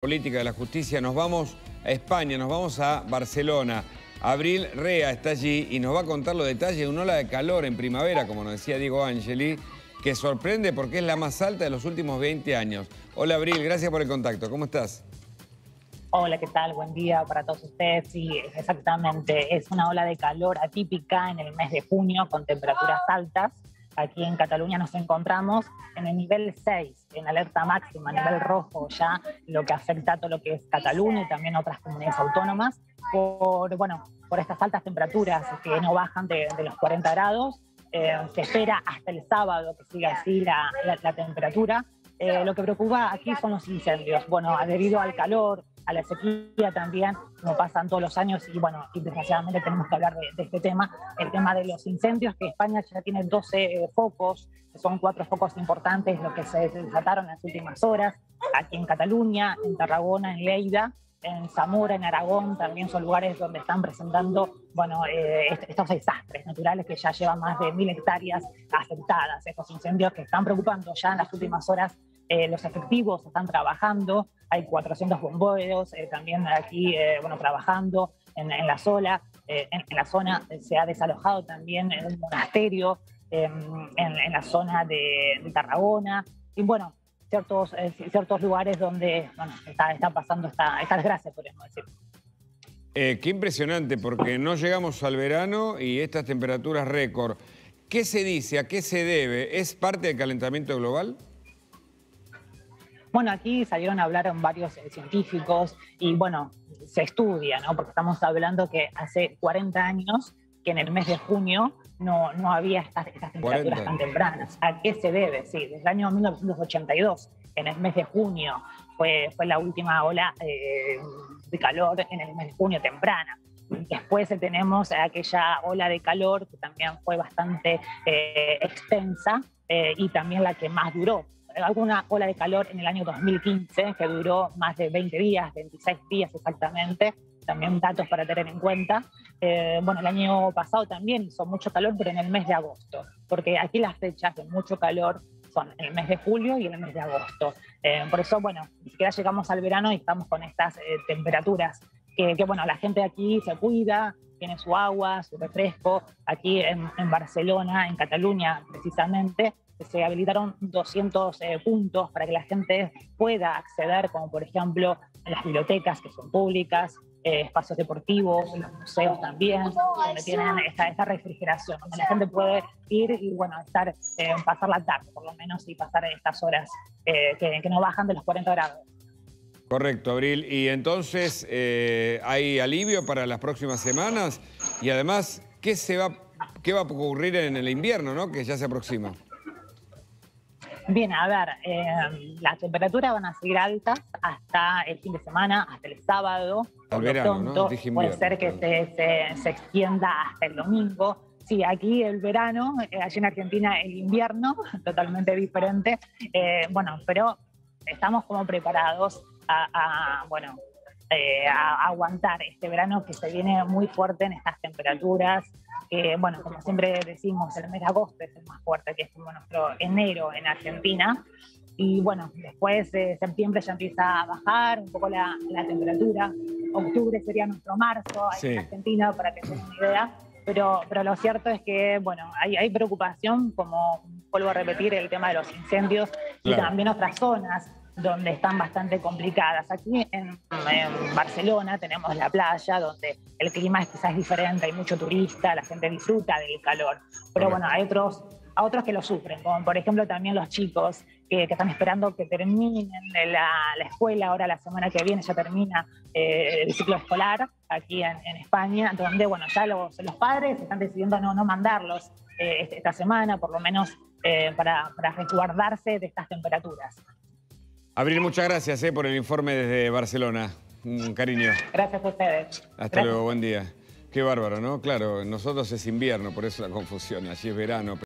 política de la justicia, nos vamos a España, nos vamos a Barcelona. Abril Rea está allí y nos va a contar los detalles de una ola de calor en primavera, como nos decía Diego Angeli, que sorprende porque es la más alta de los últimos 20 años. Hola Abril, gracias por el contacto. ¿Cómo estás? Hola, ¿qué tal? Buen día para todos ustedes. Sí, exactamente. Es una ola de calor atípica en el mes de junio con temperaturas altas. Aquí en Cataluña nos encontramos en el nivel 6, en alerta máxima, nivel rojo ya, lo que afecta a todo lo que es Cataluña y también otras comunidades autónomas, por, bueno, por estas altas temperaturas que no bajan de, los 40 grados. Eh, se espera hasta el sábado que siga así la, la, temperatura. Eh, lo que preocupa aquí son los incendios. Bueno, debido al calor, a la sequía también, como pasan todos los años, y bueno, y desgraciadamente tenemos que hablar de, este tema, el tema de los incendios, que España ya tiene 12 eh, focos, son cuatro focos importantes, los que se desataron en las últimas horas, aquí en Cataluña, en Tarragona, en Lleida, en Zamora, en Aragón, también son lugares donde están presentando bueno, eh, estos desastres naturales que ya llevan más de mil hectáreas afectadas, estos incendios que están preocupando ya en las últimas horas eh, los efectivos están trabajando, hay 400 bomberos eh, también aquí eh, bueno, trabajando en, la zona, en, la zona se ha desalojado también en un monasterio em, en, la zona de, Tarragona, y bueno, ciertos, ciertos lugares donde está, está, pasando esta, esta desgracia, podemos decir. qué impresionante, porque no llegamos al verano y estas temperaturas récord. ¿Qué se dice? ¿A qué se debe? ¿Es parte del calentamiento global? Bueno, aquí salieron a hablar varios eh, científicos y bueno, se estudia, ¿no? Porque estamos hablando que hace 40 años que en el mes de junio no, no había estas, temperaturas tan tempranas. ¿A qué se debe? Sí, desde el año 1982, en el mes de junio, fue, fue la última ola eh, de calor en el mes de junio temprana. Después tenemos aquella ola de calor que también fue bastante eh, extensa y también la que más duró, alguna ola de calor en el año 2015 que duró más de 20 días, 26 días exactamente, también datos para tener en cuenta. Eh, bueno, el año pasado también hizo mucho calor, pero en el mes de agosto, porque aquí las fechas de mucho calor son en el mes de julio y en el mes de agosto. Eh, por eso, bueno, ni siquiera llegamos al verano y estamos con estas eh, temperaturas que, bueno, la gente aquí se cuida, tiene su agua, su refresco. Aquí en, en Barcelona, en Cataluña precisamente, se habilitaron 200 eh, puntos para que la gente pueda acceder, como por ejemplo las bibliotecas que son públicas, eh, espacios deportivos, los museos también, donde tienen esta, refrigeración, donde la gente puede ir y bueno, estar, eh, pasar la tarde por lo menos y pasar estas horas que, que, no bajan de los 40 grados. Correcto, Abril. Y entonces, ¿hay alivio para las próximas semanas? Y además, ¿qué, se va, qué va a ocurrir en el invierno, ¿no? que ya se aproxima? Bien, a ver, eh, las temperaturas van a seguir altas hasta el fin de semana, hasta el sábado. Al verano, pronto, Puede ser que se, se, extienda hasta el domingo. Sí, aquí el verano, eh, allí en Argentina el invierno, totalmente diferente. Eh, bueno, pero estamos como preparados a, bueno, a aguantar este verano que se viene muy fuerte en estas temperaturas que, bueno, como siempre decimos, el mes de agosto es el más fuerte, que es como nuestro enero en Argentina. Y bueno, después de septiembre ya empieza a bajar un poco la, la temperatura. Octubre sería nuestro marzo en Argentina, para que tengan una idea. Pero, pero lo cierto es que, bueno, hay, hay preocupación, como vuelvo a repetir, el tema de los incendios y también otras zonas donde están bastante complicadas. Aquí en, Barcelona tenemos la playa, donde el clima es quizás diferente, hay mucho turista, la gente disfruta del calor. Pero bueno, hay otros, a otros que lo sufren, como por ejemplo también los chicos que, están esperando que terminen la, la, escuela, ahora la semana que viene ya termina eh, el ciclo escolar aquí en, España, donde bueno, ya los, los padres están decidiendo no, no mandarlos eh, esta semana, por lo menos eh, para, para resguardarse de estas temperaturas. Abril, muchas gracias eh, por el informe desde Barcelona. Un cariño. Gracias a ustedes. Hasta luego, buen día. Qué bárbaro, ¿no? Claro, nosotros es invierno, por eso la confusión, allí es verano.